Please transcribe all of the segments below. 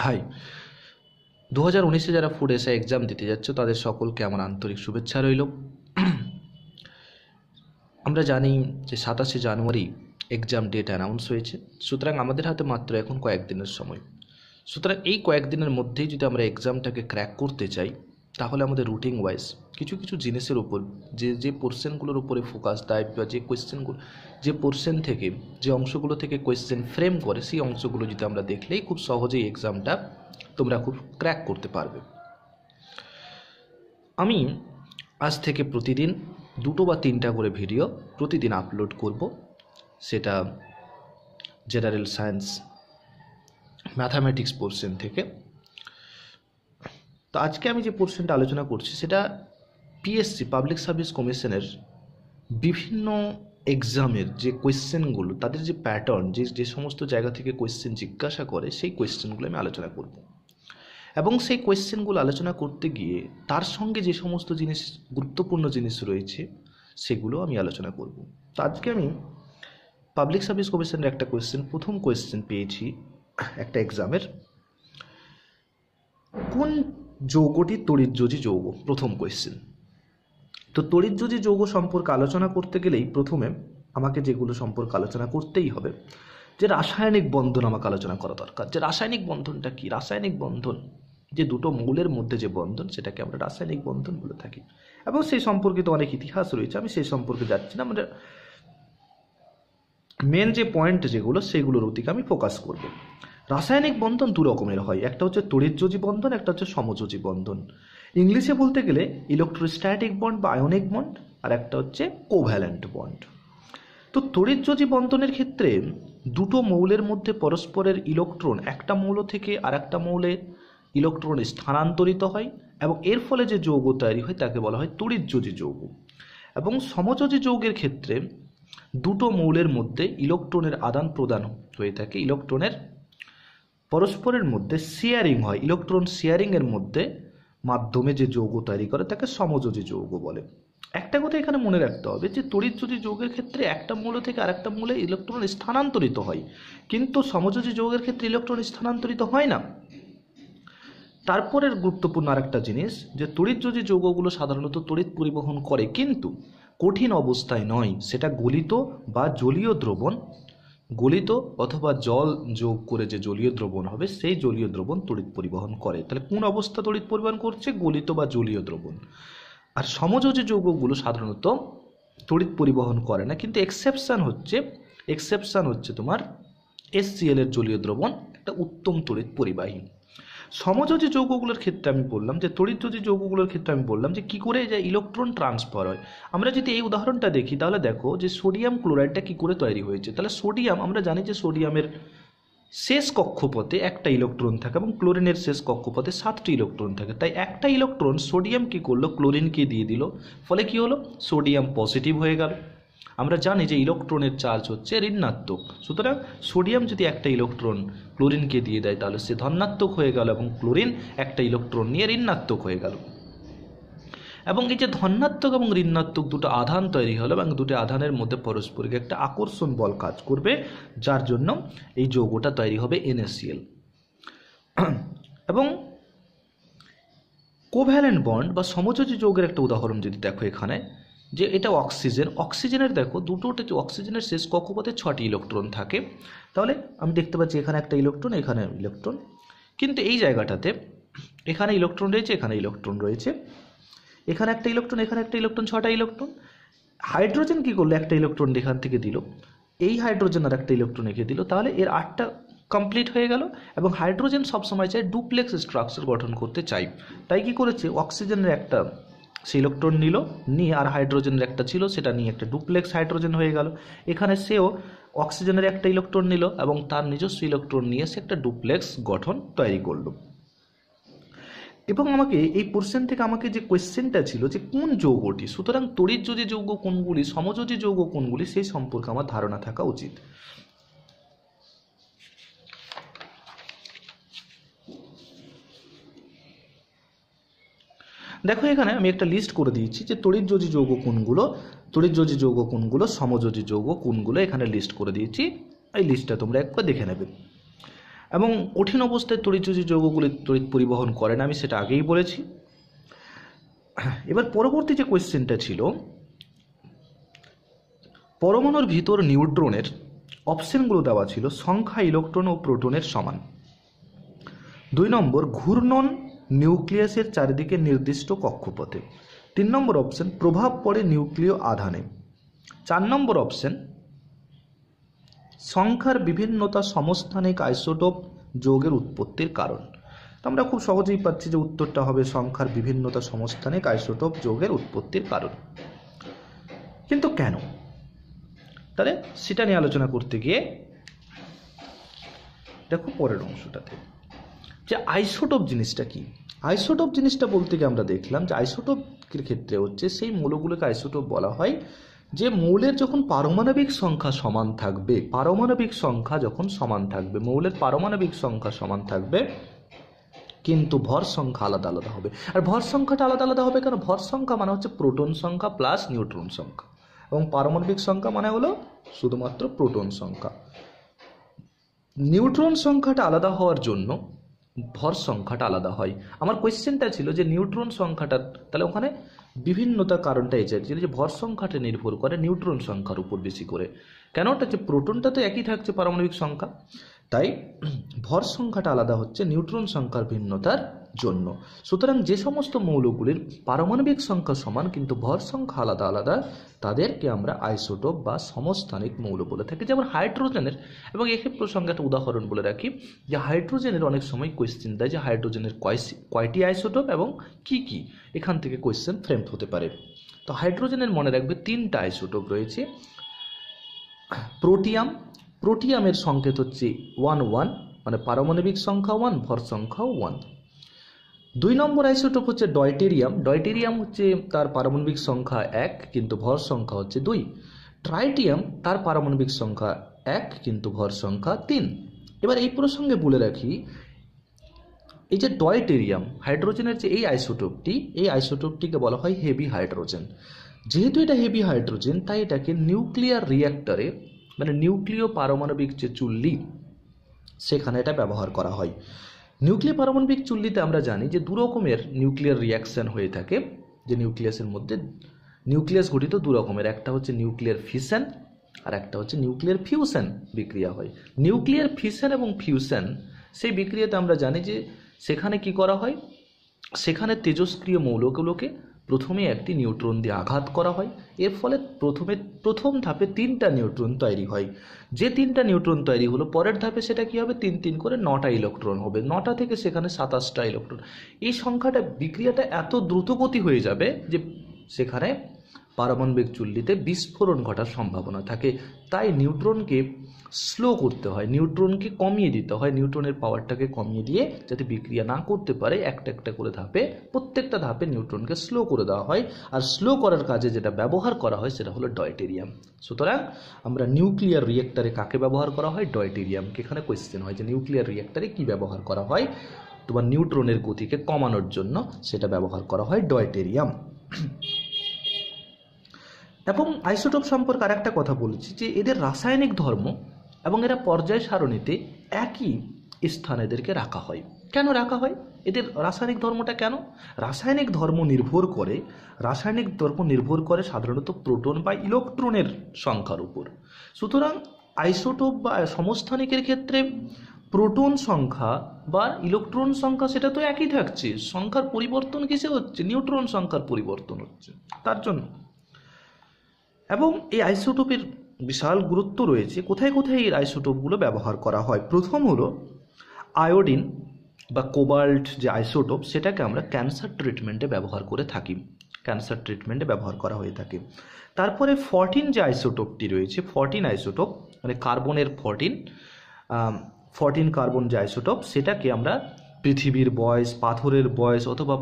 High. দু হাজার উনিশে যারা ফুড এসে এক্সাম দিতে যাচ্ছে, তাদের সকলকে আমার আন্তরিক শুভেচ্ছা রইল। আমরা জানি যে সাতাশে জানুয়ারি এক্সাম ডেট অ্যানাউন্স হয়েছে। সুতরাং আমাদের হাতে মাত্র এখন কয়েকদিনের সময়। সুতরাং এই কয়েকদিনের মধ্যেই যদি আমরা এক্সামটাকে ক্র্যাক করতে চাই তাহলে আমাদের রুটিন ওয়াইজ কিছু কিছু জিনিসের উপর যে যে পোর্শনগুলোর উপরে ফোকাস দেয় বা যে কোয়েশ্চেনগুলো যে পোর্শন থেকে, যে অংশগুলো থেকে কোয়েশ্চেন ফ্রেম করে সেই অংশগুলো যদি আমরা দেখলেই খুব সহজেই এক্সামটা তোমরা খুব ক্র্যাক করতে পারবে। আমি আজ থেকে প্রতিদিন দুটো বা তিনটা করে ভিডিও প্রতিদিন আপলোড করব। সেটা জেনারেল সায়েন্স ম্যাথামেটিক্স পোর্শন থেকে। তো আজকে আমি যে পোর্শনটা আলোচনা করছি, সেটা পিএসসি পাবলিক সার্ভিস কমিশনের বিভিন্ন এক্সামের যে কোয়েশ্চেনগুলো তাদের যে প্যাটার্ন যে যে সমস্ত জায়গা থেকে কোয়েশ্চেন জিজ্ঞাসা করে, সেই কোয়েশ্চেনগুলো আমি আলোচনা করব। এবং সেই কোয়েশ্চেনগুলো আলোচনা করতে গিয়ে, তার সঙ্গে যে সমস্ত জিনিস, গুরুত্বপূর্ণ জিনিস রয়েছে, সেগুলো আমি আলোচনা করব। তো আজকে আমি পাবলিক সার্ভিস কমিশনের একটা কোয়েশ্চেন প্রথম কোয়েশ্চেন পেয়েছি একটা এক্সামের কোন যৌগটি তড়িৎযোজী যৌগ, প্রথম কোয়েশ্চেন তো তড়িৎযোজী যৌগ সম্পর্কে আলোচনা করতে গেলেই প্রথমে আমাকে যেগুলো সম্পর্কে আলোচনা করতেই হবে, যে রাসায়নিক বন্ধন আমাকে আলোচনা করা দরকার। যে রাসায়নিক বন্ধনটা কি? রাসায়নিক বন্ধন, যে দুটো মৌলের মধ্যে যে বন্ধন, সেটাকে আমরা রাসায়নিক বন্ধন বলে থাকি। এবং সেই সম্পর্কিত অনেক ইতিহাস রয়েছে, আমি সেই সম্পর্কে যাচ্ছি না আমরা মেন যে পয়েন্ট যেগুলো, সেগুলোর দিকে আমি ফোকাস করব। রাসায়নিক বন্ধন দু রকমের হয়। একটা হচ্ছে তড়িৎযোজী বন্ধন, একটা হচ্ছে সমযোজী বন্ধন। ইংলিশে বলতে গেলে ইলেকট্রোস্ট্যাটিক বন্ড বা আয়নিক বন্ড আর একটা হচ্ছে কোভ্যালেন্ট বন্ড তো তড়িৎযোজী বন্ধনের ক্ষেত্রে দুটো মৌলের মধ্যে পরস্পরের ইলেকট্রন একটা মৌল থেকে আর একটা মৌলে ইলেকট্রন স্থানান্তরিত হয় এবং এর ফলে যে যৌগ তৈরি হয় তাকে বলা হয় তড়িৎযোজী যৌগ। এবং সমযোজী যৌগের ক্ষেত্রে দুটো মৌলের মধ্যে ইলেকট্রনের আদান প্রদান হয়ে থাকে ইলেকট্রনের পরস্পরের মধ্যে শেয়ারিং হয় ইলেকট্রন শেয়ারিংয়ের মধ্যে মাধ্যমে যে যৌগ তৈরি করে তাকে সমযোজী যৌগ বলে। একটা কথা এখানে মনে রাখতে হবে যে তড়িৎযোজী যৌগের ক্ষেত্রে একটা মূল থেকে আরেকটা মূলে ইলেকট্রন স্থানান্তরিত হয়, কিন্তু সমযোজী যৌগের ক্ষেত্রে ইলেকট্রন স্থানান্তরিত হয় না। তারপরের গুরুত্বপূর্ণ আরেকটা জিনিস যে তড়িৎযোজী যৌগগুলো সাধারণত তড়িৎ পরিবহন করে, কিন্তু কঠিন অবস্থায় নয়, সেটা গলিত বা জলীয় দ্রবণ গলিত অথবা জল যোগ করে যে জলীয় দ্রবণ হবে, সেই জলীয় দ্রবণ তড়িৎ পরিবহন করে। তাহলে কোন অবস্থা তড়িৎ পরিবহন করছে? গলিত বা জলীয় দ্রবণ। আর সমযোজী যৌগগুলো সাধারণত তড়িৎ পরিবহন করে না, কিন্তু এক্সেপশান হচ্ছে এক্সেপশান হচ্ছে তোমার এসসিএল এর জলীয় দ্রবণ, একটা উত্তম তড়িৎ পরিবাহী। সমযোজী যৌগগুলোর ক্ষেত্রে আমি বললাম, যে তড়িৎযোজী যৌগগুলোর ক্ষেত্রে আমি বললাম, যে কী করে যে ইলেকট্রন ট্রান্সফার হয়। আমরা যদি এই উদাহরণটা দেখি, তাহলে দেখো যে সোডিয়াম ক্লোরাইডটা কী করে তৈরি হয়েছে। তাহলে সোডিয়াম আমরা জানি যে সোডিয়ামের শেষ কক্ষপথে একটা ইলেকট্রন থাকে এবং ক্লোরিনের শেষ কক্ষপথে সাতটি ইলেকট্রন থাকে। তাই একটা ইলেকট্রন সোডিয়াম কী করল? ক্লোরিনকে দিয়ে দিল। ফলে কি হলো? সোডিয়াম পজিটিভ হয়ে গেল। আমরা জানি যে ইলেকট্রনের চার্জ হচ্ছে ঋণাত্মক। সুতরাং সোডিয়াম যদি একটা ইলেকট্রন ক্লোরিনকে দিয়ে দেয়, তাহলে সে ধনাত্মক হয়ে গেল এবং ক্লোরিন একটা ইলেকট্রন নিয়ে ঋণাত্মক হয়ে গেল। এবং এই যে ধনাত্মক এবং ঋণাত্মক দুটো আধান তৈরি হলো এবং দুটো আধানের মধ্যে পরস্পরকে একটা আকর্ষণ বল কাজ করবে, যার জন্য এই যৌগটা তৈরি হবে এনএসিএল এবং কোভ্যালেন্ট বন্ড বা সমযোজী যৌগের একটা উদাহরণ যদি দেখো এখানে যে এটা অক্সিজেন। অক্সিজেনের দেখো দুটোতে অক্সিজেনের শেষ কক্ষপথে ছটি ইলেকট্রন থাকে। তাহলে আমি দেখতে পাচ্ছি এখানে একটা ইলেকট্রন, এখানে ইলেকট্রন। কিন্তু এই জায়গাটাতে এখানে ইলেকট্রন রয়েছে, এখানে ইলেকট্রন রয়েছে। এখানে একটা ইলেকট্রন, এখানে একটা ইলেকট্রন, ছটা ইলেকট্রন। হাইড্রোজেন কী করল? একটা ইলেকট্রন এখান থেকে দিল। এই হাইড্রোজেন আর একটা ইলেকট্রন এঁকে দিল। তাহলে এর আটটা কমপ্লিট হয়ে গেল এবং হাইড্রোজেন সবসময় চায় ডুপ্লেক্স স্ট্রাকচার গঠন করতে চাই। তাই কি করেছে? অক্সিজেনের একটা সে ইলেকট্রন নিল, নিয়ে আর হাইড্রোজেনের একটা ছিল, সেটা নিয়ে একটা ডুপ্লেক্স হাইড্রোজেন হয়ে গেল। এখানে সেও অক্সিজেনের একটা ইলেকট্রন নিল এবং তার নিজস্ব ইলেকট্রন নিয়ে সে একটা ডুপ্লেক্স গঠন তৈরি করল। এবং আমাকে এই পোর্শন থেকে আমাকে যে কোয়েশ্চেনটা ছিল যে কোন যৌগটি, সুতরাং তড়িৎ যদি যৌগ কোনগুলি, সমযোজী যৌগ কোনগুলি, সেই সম্পর্কে আমার ধারণা থাকা উচিত। দেখো এখানে আমি একটা লিস্ট করে দিয়েছি যে তড়িৎযোজী যৌগ কোনগুলো, তড়িৎযোজী যৌগ কোনগুলো, সমযোজী যৌগ কোনগুলো এখানে লিস্ট করে দিয়েছি। এই লিস্টটা তোমরা একবার দেখে নেবে। এবং কঠিন অবস্থায় তড়িৎযোজী যৌগগুলি তড়িৎ পরিবহন করে না, আমি সেটা আগেই বলেছি। এবার পরবর্তী যে কোয়েশ্চেনটা ছিল, পরমাণুর ভিতর নিউট্রনের অপশনগুলো দেওয়া ছিল, সংখ্যা, ইলেকট্রন ও প্রোটনের সমান। দুই নম্বর, ঘূর্ণন নিউক্লিয়াসের চারিদিকে নির্দিষ্ট কক্ষপথে। তিন নম্বর অপশন, প্রভাব পড়ে নিউক্লিয় আধানে। চার নম্বর অপশন, সংখ্যার বিভিন্নতা সমস্থানিক আইসোটোপ যোগের উৎপত্তির কারণ। আমরা খুব সহজেই পাচ্ছি যে উত্তরটা হবে সংখ্যার বিভিন্নতা সমস্থানিক আইসোটোপ যোগের উৎপত্তির কারণ। কিন্তু কেন? তাহলে সেটা নিয়ে আলোচনা করতে গিয়ে দেখো পরের অংশটাতে। যে আইসোটোপ জিনিসটা কি? আইসোটোপ জিনিসটা বলতে গিয়ে আমরা দেখলাম যে আইসোটোপের ক্ষেত্রে হচ্ছে সেই মৌলগুলোকে আইসোটোপ বলা হয়, যে মৌলের যখন পারমাণবিক সংখ্যা সমান থাকবে, পারমাণবিক সংখ্যা যখন সমান থাকবে, মৌলের পারমাণবিক সংখ্যা সমান থাকবে, কিন্তু ভর সংখ্যা আলাদা আলাদা হবে। আর ভর সংখ্যাটা আলাদা আলাদা হবে কেন? ভর সংখ্যা মানে হচ্ছে প্রোটন সংখ্যা প্লাস নিউট্রন সংখ্যা। এবং পারমাণবিক সংখ্যা মানে হলো শুধুমাত্র প্রোটন সংখ্যা। নিউট্রন সংখ্যাটা আলাদা হওয়ার জন্য ভর সংখ্যাটা আলাদা হয়। আমার কোয়েশ্চেনটা ছিল যে নিউট্রন সংখ্যাটা, তাহলে ওখানে বিভিন্নতার কারণটা এই ছিল যে ভর সংখ্যাটা নির্ভর করে নিউট্রন সংখ্যার উপর বেশি করে। কেন? ওটা যে প্রোটনটা তো একই থাকছে পারমাণবিক সংখ্যা। তাই ভর সংখ্যাটা আলাদা হচ্ছে নিউট্রন সংখ্যার ভিন্নতার জন্য। সুতরাং যে সমস্ত মৌলগুলির পারমাণবিক সংখ্যা সমান, কিন্তু ভর সংখ্যা আলাদা আলাদা, তাদেরকে আমরা আইসোটোপ বা সমস্থানিক মৌল বলে থাকি, যেমন হাইড্রোজেনের। এবং এক্ষেত্রে প্রসঙ্গে একটা উদাহরণ বলে রাখি, যে হাইড্রোজেনের অনেক সময় কোয়েশ্চেন দেয় যে হাইড্রোজেনের কয়টি আইসোটোপ এবং কি কি? এখান থেকে কোয়েশ্চেন ফ্রেম হতে পারে। তো হাইড্রোজেনের মনে রাখবে তিনটা আইসোটোপ রয়েছে। প্রোটিয়াম প্রোটিয়ামের সংকেত হচ্ছে ওয়ান ওয়ান মানে পারমাণবিক সংখ্যা ওয়ান, ভর সংখ্যা ওয়ান। দুই নম্বর আইসোটোপ হচ্ছে ডয়টেরিয়াম। ডয়টেরিয়াম হচ্ছে তার পারমাণবিক সংখ্যা এক, কিন্তু ভর সংখ্যা হচ্ছে দুই। ট্রাইটিয়াম, তার পারমাণবিক সংখ্যা এক, কিন্তু ভর সংখ্যা তিন। এবার এই প্রসঙ্গে বলে রাখি, এই যে ডয়টেরিয়াম, হাইড্রোজেনের যে এই আইসোটোপটি, এই আইসোটোপটিকে বলা হয় হেভি হাইড্রোজেন। যেহেতু এটা হেভি হাইড্রোজেন, তাই এটাকে নিউক্লিয়ার রিয়াক্টরে মানে নিউক্লিয় পারমাণবিক যে চুল্লি, সেখানে এটা ব্যবহার করা হয়। নিউক্লিয় পারমাণবিক চুল্লিতে আমরা জানি যে দু রকমের নিউক্লিয়ার রিয়াকশন হয়ে থাকে, যে নিউক্লিয়াসের মধ্যে নিউক্লিয়াস গঠিত দু রকমের। একটা হচ্ছে নিউক্লিয়ার ফিশন আর একটা হচ্ছে নিউক্লিয়ার ফিউশন বিক্রিয়া হয়। নিউক্লিয়ার ফিশন এবং ফিউশন সেই বিক্রিয়াতে আমরা জানি যে সেখানে কি করা হয়? সেখানে তেজস্ক্রিয় মৌলগুলোকে প্রথমে একটি নিউট্রন দিয়ে আঘাত করা হয়। এর ফলে প্রথমে প্রথম ধাপে তিনটা নিউট্রন তৈরি হয়। যে তিনটা নিউট্রন তৈরি হলো, পরের ধাপে সেটা কি হবে? তিন তিন করে নটা ইলেকট্রন হবে। নটা থেকে সেখানে সাতাশটা ইলেকট্রন। এই সংখ্যাটা, বিক্রিয়াটা এত দ্রুতগতি হয়ে যাবে যে সেখানে পারমাণবিক চুল্লিতে বিস্ফোরণ ঘটার সম্ভাবনা থাকে। তাই নিউট্রনকে স্লো করতে হয় নিউট্রনকে কমিয়ে দিতে হয় নিউট্রনের পাওয়ারটাকে কমিয়ে দিয়ে যাতে বিক্রিয়া না করতে পারে, একটা একটা করে ধাপে, প্রত্যেকটা ধাপে নিউট্রনকে স্লো করে দেওয়া হয়। আর স্লো করার কাজে যেটা ব্যবহার করা হয় সেটা হলো ডয়টেরিয়াম সুতরাং আমরা নিউক্লিয়ার রিয়েক্টারে কাকে ব্যবহার করা হয়? ডয়টেরিয়ামকে এখানে কোয়েশ্চেন হয় যে নিউক্লিয়ার রিয়েক্টারে কি ব্যবহার করা হয়? তোমার নিউট্রনের গতিকে কমানোর জন্য সেটা ব্যবহার করা হয় ডয়টেরিয়াম এবং আইসোটোপ সম্পর্কে আর একটা কথা বলেছি যে এদের রাসায়নিক ধর্ম এবং এরা পর্যায় সারণীতে একই স্থানে এদেরকে রাখা হয়। কেন রাখা হয়? এদের রাসায়নিক ধর্মটা কেন? রাসায়নিক ধর্ম নির্ভর করে, রাসায়নিক ধর্ম নির্ভর করে সাধারণত প্রোটন বা ইলেকট্রনের সংখ্যার উপর। সুতরাং আইসোটোপ বা সমস্থানিকের ক্ষেত্রে প্রোটন সংখ্যা বা ইলেকট্রন সংখ্যা সেটা তো একই থাকছে। সংখ্যার পরিবর্তন কিসে হচ্ছে? নিউট্রন সংখ্যার পরিবর্তন হচ্ছে। তার জন্য। এবং এই আইসোটোপের বিশাল গুরুত্ব রয়েছে, কোথায় কোথায় এই আইসোটোপগুলো ব্যবহার করা হয়? প্রথম হলো আয়োডিন বা কোবাল্ট যে আইসোটোপ, সেটাকে আমরা ক্যান্সার ট্রিটমেন্টে ব্যবহার করে থাকি। ক্যান্সার ট্রিটমেন্টে ব্যবহার করা হয়ে থাকে। তারপরে ফরটিন যে আইসোটোপটি রয়েছে, ফরটিন আইসোটোপ মানে কার্বনের ফরটিন ফরটিন কার্বন যে আইসোটোপ, সেটাকে আমরা পৃথিবীর বয়স, পাথরের বয়স অথবা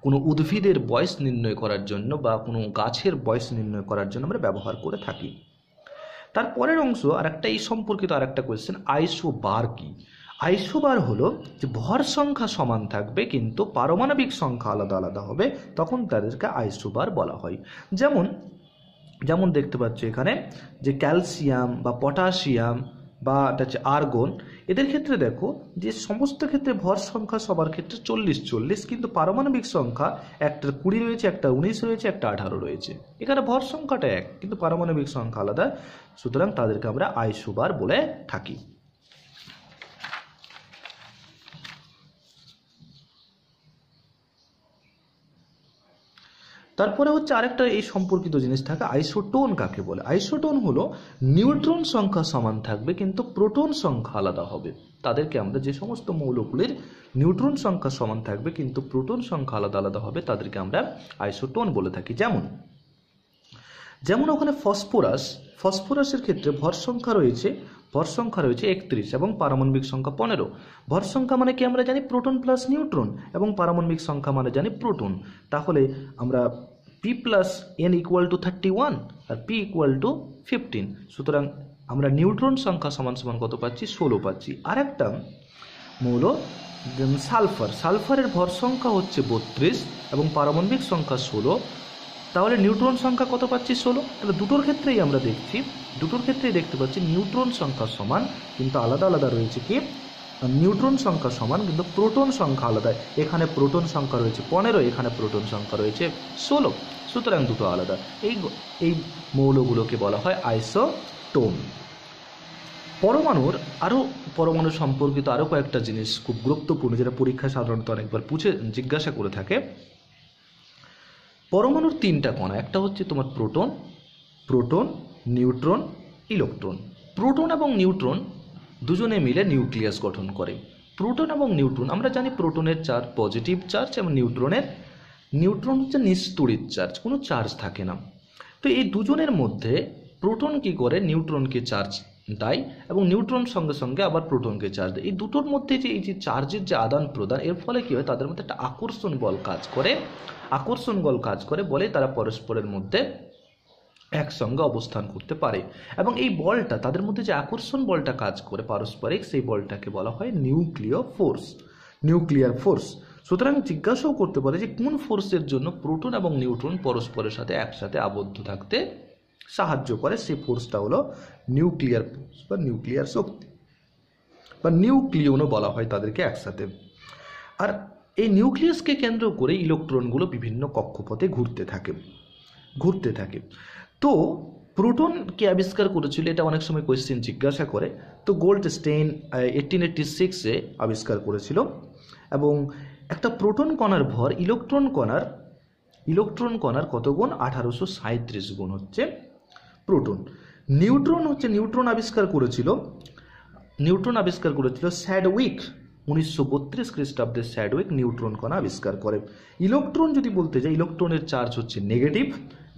কোনো উদ্ভিদের বয়স নির্ণয় করার জন্য বা কোনো গাছের বয়স নির্ণয় করার জন্য আমরা ব্যবহার করে থাকি। তারপরের অংশ আর একটা এই সম্পর্কিত আর একটা কোয়েশ্চেন আইসো বার কি? আইসো বার হলো যে ভর সংখ্যা সমান থাকবে কিন্তু পারমাণবিক সংখ্যা আলাদা আলাদা হবে, তখন তাদেরকে আইসো বার বলা হয়। যেমন যেমন দেখতে পাচ্ছ এখানে যে ক্যালসিয়াম বা পটাশিয়াম বা এটা হচ্ছে আর্গন এদের ক্ষেত্রে দেখো যে সমস্ত ক্ষেত্রে ভর সংখ্যা সবার ক্ষেত্রে চল্লিশ চল্লিশ, কিন্তু পারমাণবিক সংখ্যা একটার কুড়ি রয়েছে, একটা উনিশ রয়েছে, একটা আঠারো রয়েছে। এখানে ভর সংখ্যাটা এক, কিন্তু পারমাণবিক সংখ্যা আলাদা। সুতরাং তাদেরকে আমরা আইসুবার বলে থাকি। তারপরে হচ্ছে আরেকটা এই সম্পর্কিত জিনিস থাকে, আইসোটোন কাকে বলে? আইসোটোন হলো নিউট্রন সংখ্যা সমান থাকবে, কিন্তু প্রোটন সংখ্যা আলাদা হবে। তাদেরকে আমরা যে সমস্ত মৌলগুলির নিউট্রন সংখ্যা সমান থাকবে, কিন্তু প্রোটন সংখ্যা আলাদা আলাদা হবে, তাদেরকে আমরা আইসোটোন বলে থাকি। যেমন যেমন ওখানে ফসফরাস, ফসফরাসের ক্ষেত্রে ভর সংখ্যা রয়েছে ভর সংখ্যা রয়েছে একত্রিশ এবং পারমাণবিক সংখ্যা পনেরো। ভর সংখ্যা মানে কি? আমরা জানি প্রোটন প্লাস নিউট্রন এবং পারমাণবিক সংখ্যা মানে জানি প্রোটন। তাহলে আমরা P plus N equal to thirty one R P equal to fifteen সুতরাং আমরা নিউট্রন সংখ্যা সমান সমান কত পাচ্ছি? ষোলো পাচ্ছি। আর একটা মৌল সালফার। সালফারের ভর সংখ্যা হচ্ছে বত্রিশ এবং পারমাণবিক সংখ্যা ষোলো। তাহলে নিউট্রন সংখ্যা কত পাচ্ছি? ষোলো। তাহলে দুটোর ক্ষেত্রেই আমরা দেখছি দুটোর ক্ষেত্রেই দেখতে পাচ্ছি নিউট্রন সংখ্যা সমান, কিন্তু আলাদা আলাদা রয়েছে কি? নিউট্রন সংখ্যা সমান, কিন্তু প্রোটন সংখ্যা আলাদা। এখানে প্রোটন সংখ্যা রয়েছে পনেরো, এখানে প্রোটন সংখ্যা রয়েছে ষোলো। সুতরাং দুটো আলাদা। এই এই মৌলগুলোকে বলা হয় আইসোটোন পরমাণুর আরও পরমাণু সম্পর্কিত আরও কয়েকটা জিনিস খুব গুরুত্বপূর্ণ, যেটা পরীক্ষায় সাধারণত অনেকবার পুছে, জিজ্ঞাসা করে থাকে। পরমাণুর তিনটা কণা, একটা হচ্ছে তোমার proton proton neutron, electron. Proton এবং নিউট্রন দুজনে মিলে নিউক্লিয়াস গঠন করে। প্রোটন এবং নিউট্রন, আমরা জানি প্রোটনের চার্জ পজিটিভ চার্জ এবং নিউট্রনের, নিউট্রন হচ্ছে নিস্তড়িত চার্জ, কোনো চার্জ থাকে না। তো এই দুজনের মধ্যে প্রোটন কি করে? নিউট্রনকে চার্জ দেয় এবং নিউট্রন সঙ্গে সঙ্গে আবার প্রোটনকে চার্জ দেয়। এই দুটোর মধ্যে যে, এই যে চার্জের যে আদান প্রদান, এর ফলে কী হয়? তাদের মধ্যে একটা আকর্ষণ বল কাজ করে। আকর্ষণ বল কাজ করে বলে তারা পরস্পরের মধ্যে একসঙ্গে অবস্থান করতে পারে। এবং এই বলটা, তাদের মধ্যে যে আকর্ষণ বলটা কাজ করে পারস্পরিক, সেই বলটাকে বলা হয় নিউক্লিয় ফোর্স, নিউক্লিয়ার ফোর্স। সুতরাং জিজ্ঞাসাও করতে পারে যে কোন ফোর্সের জন্য প্রোটন এবং নিউট্রন পরস্পরের সাথে একসাথে আবদ্ধ থাকতে সাহায্য করে, সেই ফোর্সটা হলো নিউক্লিয়ার ফোর্স বা নিউক্লিয়ার শক্তি। বা নিউক্লিয়নও বলা হয় তাদেরকে একসাথে। আর এই নিউক্লিয়াসকে কেন্দ্র করে ইলেকট্রনগুলো বিভিন্ন কক্ষপথে ঘুরতে থাকে ঘুরতে থাকে। তো প্রোটন কে আবিষ্কার করেছিল, এটা অনেক সময় কোয়েশ্চেন জিজ্ঞাসা করে, তো গোল্ড স্টেইন এইটিন এইটটি সিক্সে আবিষ্কার করেছিল। এবং একটা প্রোটন কণার ভর, ইলেকট্রন কণার ইলেকট্রন কণার কত গুণ? আঠারোশো সাঁত্রিশ গুণ হচ্ছে প্রোটন। নিউট্রন হচ্ছে, নিউট্রন আবিষ্কার করেছিল, নিউট্রন আবিষ্কার করেছিল স্যাডউইক, উনিশশো বত্রিশ খ্রিস্টাব্দে স্যাডউইক নিউট্রন কণা আবিষ্কার করে। ইলেকট্রন যদি বলতে যাই, ইলেকট্রনের চার্জ হচ্ছে নেগেটিভ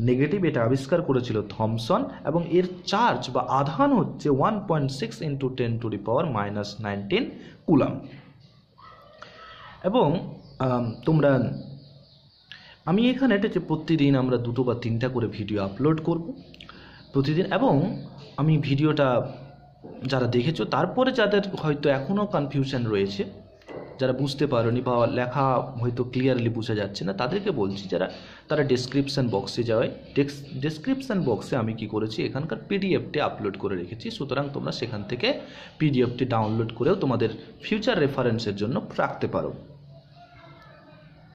নেগেটিভ এটা আবিষ্কার করেছিল থমসন এবং এর চার্জ বা আধান হচ্ছে one point six into ten to the power minus nineteen coulomb. এবং তোমরা, আমি এখানে এটা যে প্রতিদিন আমরা দুটো বা তিনটা করে ভিডিও আপলোড করব প্রতিদিন এবং আমি ভিডিওটা যারা দেখেছ, তারপরে যাদের হয়তো এখনও কনফিউশন রয়েছে যারা বুঝতে পারোনি বা লেখা হয়তো ক্লিয়ারলি বোঝা যাচ্ছে না, তাদেরকে বলছি যারা, তারা ডেসক্রিপশান বক্সে যাওয়ায় ডেসক্রিপশান বক্সে আমি কি করেছি? এখানকার পিডিএফটি আপলোড করে রেখেছি। সুতরাং তোমরা সেখান থেকে পিডিএফটি ডাউনলোড করেও তোমাদের ফিউচার রেফারেন্সের জন্য রাখতে পারো।